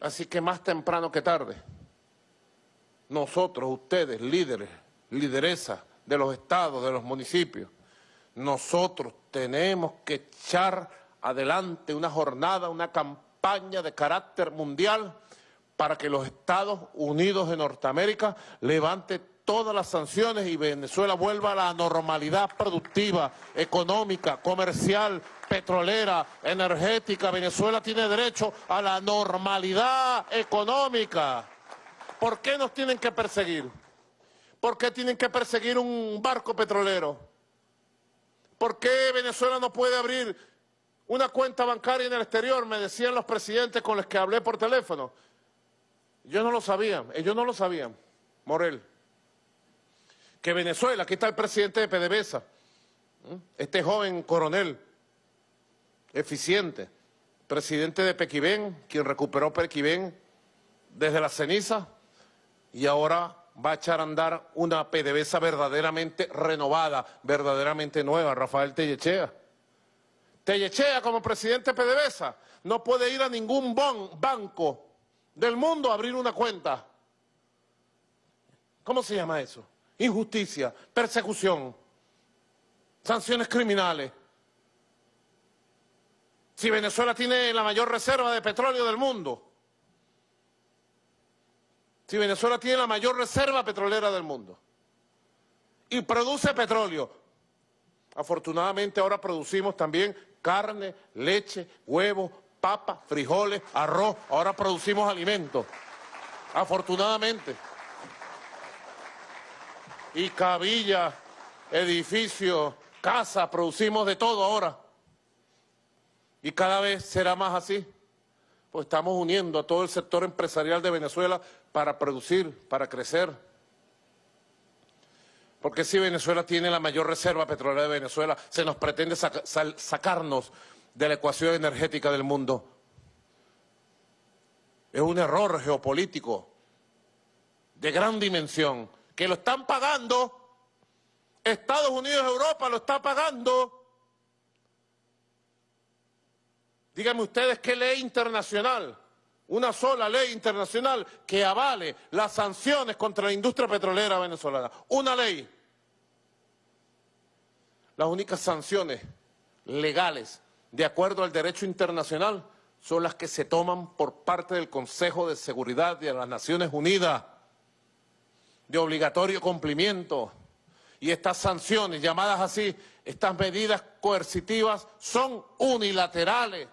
Así que más temprano que tarde, nosotros, ustedes, líderes, lideresas de los estados, de los municipios, nosotros tenemos que echar adelante una jornada, una campaña de carácter mundial para que los Estados Unidos de Norteamérica levante todas las sanciones y Venezuela vuelva a la normalidad productiva, económica, comercial, petrolera, energética. Venezuela tiene derecho a la normalidad económica. ¿Por qué nos tienen que perseguir? ¿Por qué tienen que perseguir un barco petrolero? ¿Por qué Venezuela no puede abrir una cuenta bancaria en el exterior? Me decían los presidentes con los que hablé por teléfono. Yo no lo sabían, ellos no lo sabían, Morel que Venezuela, aquí está el presidente de PDVSA, este joven coronel, eficiente, presidente de Pequibén, quien recuperó Pequibén desde la ceniza y ahora va a echar a andar una PDVSA verdaderamente renovada, verdaderamente nueva, Rafael Tellechea. Tellechea como presidente de PDVSA no puede ir a ningún banco del mundo a abrir una cuenta. ¿Cómo se llama eso? Injusticia, persecución, sanciones criminales. Si Venezuela tiene la mayor reserva de petróleo del mundo, si Venezuela tiene la mayor reserva petrolera del mundo y produce petróleo, afortunadamente ahora producimos también carne, leche, huevos, papa, frijoles, arroz, ahora producimos alimentos, afortunadamente y cabilla, edificios, casa, producimos de todo ahora. Y cada vez será más así. Pues estamos uniendo a todo el sector empresarial de Venezuela para producir, para crecer. Porque si Venezuela tiene la mayor reserva petrolera de Venezuela, se nos pretende sacarnos de la ecuación energética del mundo. Es un error geopolítico de gran dimensión que lo están pagando, Estados Unidos, Europa lo está pagando. Díganme ustedes qué ley internacional, una sola ley internacional que avale las sanciones contra la industria petrolera venezolana. Una ley. Las únicas sanciones legales, de acuerdo al derecho internacional, son las que se toman por parte del Consejo de Seguridad de las Naciones Unidas de obligatorio cumplimiento. Y estas sanciones, llamadas así, estas medidas coercitivas, son unilaterales.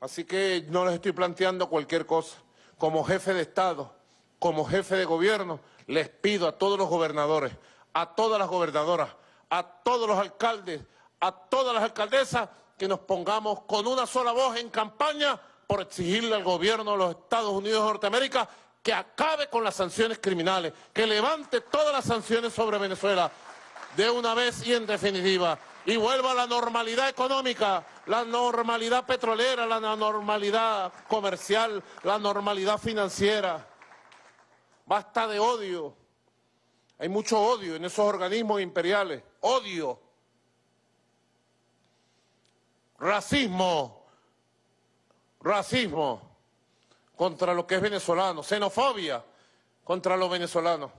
Así que no les estoy planteando cualquier cosa. Como jefe de Estado, como jefe de gobierno, les pido a todos los gobernadores, a todas las gobernadoras, a todos los alcaldes, a todas las alcaldesas, que nos pongamos con una sola voz en campaña por exigirle al gobierno de los Estados Unidos de Norteamérica que acabe con las sanciones criminales, que levante todas las sanciones sobre Venezuela de una vez y en definitiva y vuelva a la normalidad económica, la normalidad petrolera, la normalidad comercial, la normalidad financiera. Basta de odio. Hay mucho odio en esos organismos imperiales. Odio. Racismo. Racismo contra lo que es venezolano, xenofobia contra los venezolanos.